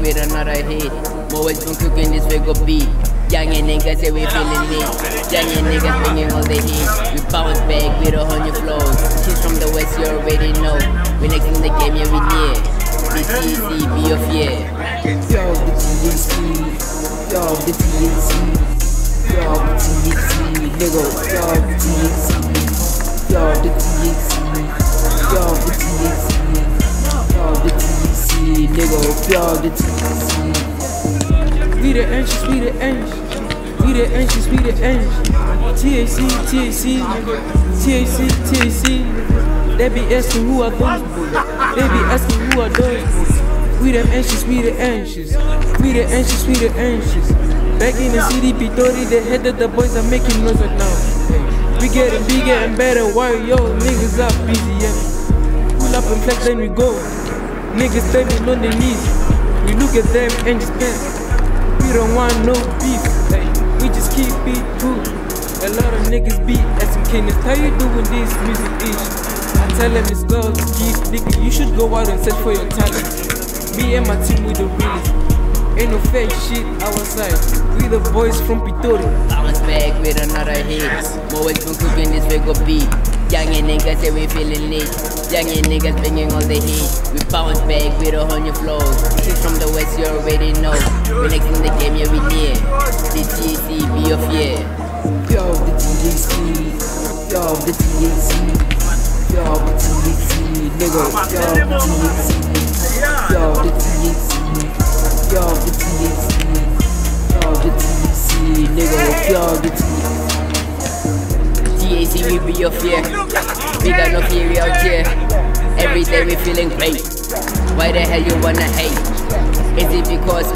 with another hit. Always been cooking this Wiggle beat. Young and niggas say we feeling it. Young and niggas bringing all the heat. We bounce back with a hundred flows. She's from the west, you already know. We next in the game, yeah, we near. BTC, be your fear. Yo, the TNC. Yo, the TNC. Yo, the TNC. Nigga, yo, the TNC. Yo, the We the anxious, we the anxious. We the anxious, we the anxious. TAC, TAC, TAC, TAC. They be asking who are those boys. They be asking who are those boys. We them anxious, we the anxious. We the anxious, we the anxious. Back in the CDP 30, the head of the boys are making noise right now. We getting bigger and better. Why yo niggas are busy? Yeah. Pull up and flex, then we go. Niggas standing on their knees. We look at them and just pass. We don't want no beef. Hey, we just keep it cool. A lot of niggas be asking Kenneth, how you doing this music ish? I tell them it's love, keep nigga, you should go out and search for your talent. Me and my team, we the realest. Ain't no fake shit outside. The boys from Pitori. Bounce back with another hit. Always been cooking this Wiggle beat. Young and niggas say we feeling lit. Young and niggas bringing all the heat. We bounce back with a hundred flows. She's from the west, you already know. We next in the game, yeah, we near. BTC, be your fear. Yo, the TNC. Yo, the TNC. Yo, the TNC. Nigga, yo, the TNC. The TNC. TAC, we be your fear. We got no fear out here. Every day we feeling great. Why the hell you wanna hate? Is it because